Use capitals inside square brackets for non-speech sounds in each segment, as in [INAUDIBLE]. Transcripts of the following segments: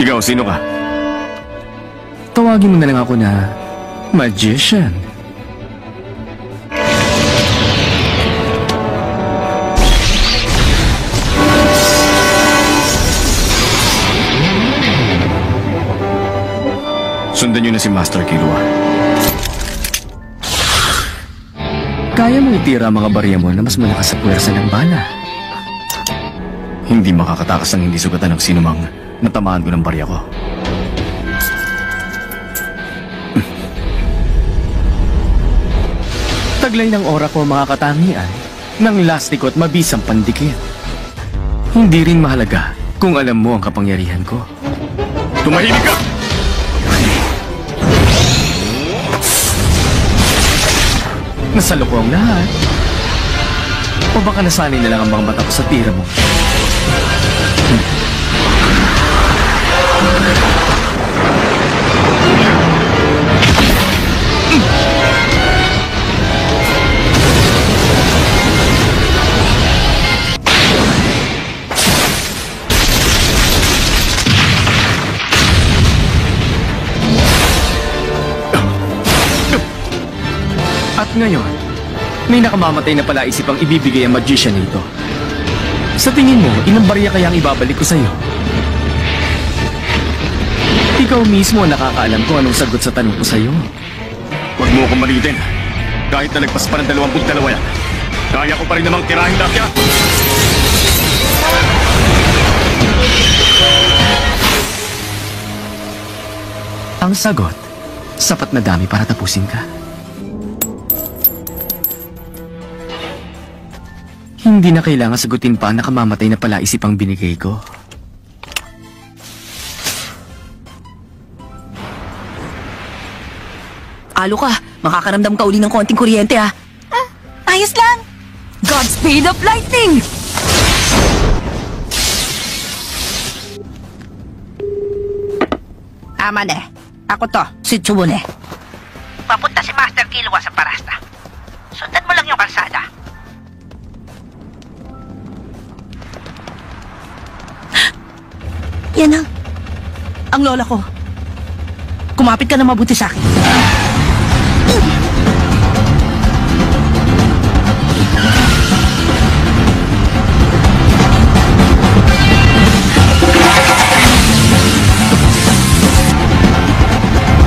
Ikaw, sino ka? Tawagin mo na lang ako na magician. Sundan niyo na si Master Kilua. Kaya mo itira ang mga barya mo na mas malakas sa puwersa ng bala. Hindi makakatakas ng hindi sugatan ng sinumang natamaan ko ng barya ko. Taglay ng ora ko mga katangian ng lastiko at mabisang pandikit. Hindi rin mahalaga kung alam mo ang kapangyarihan ko. Tumahimik ka! Nasalo ko ang lahat. O baka nasanay na lang ang mga mata ko sa tira mo. At ngayon, may nakamamatay na pala isipang ibibigay ang magician nito. Sa tingin mo, ilang barya kaya ang ibabalik ko sa'yo? Ikaw mismo ang nakakaalam kung anong sagot sa tanong ko sa'yo. Huwag mo akong malitin. Kahit nalagpas pa ng dalawampung dalawa yan, kaya ko pa rin namang tirahin lahat yan. Ang sagot, sapat na dami para tapusin ka. Hindi na kailangan sagutin pa na kamamatay na pala isip ang binigay ko. Alo ka, makakaramdam ka uli ng konting kuryente ha. Ah, ayos lang. Godspeed of lightning! Aman eh. Ako to, si Chubone. Papunta si Master Kilwa sa Parasta. Sundan mo lang yung kalsada. Yan ang... Ang lola ko. Kumapit ka na mabuti sa akin.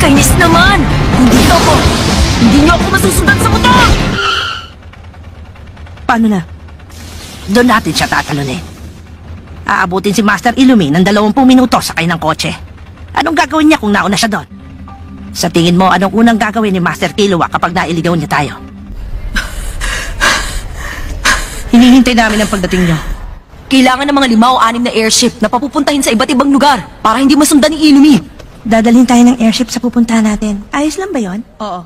Kainis naman! Hindi ako! Hindi niyo ako masusundan sa motor! Paano na? Doon natin siya tatalunin. Aabutin si Master Illumi ng 20 minuto sakay ng kotse. Anong gagawin niya kung nauna siya doon? Sa tingin mo, anong unang gagawin ni Master Kilua kapag nailigaw niya tayo? [SIGHS] Hinihintay namin ang pagdating niyo. Kailangan ng mga lima o anim na airship na papupuntahin sa iba't ibang lugar para hindi masundan ni Inumi. Dadalhin tayo ng airship sa pupuntahan natin. Ayos lang ba yon? Oo.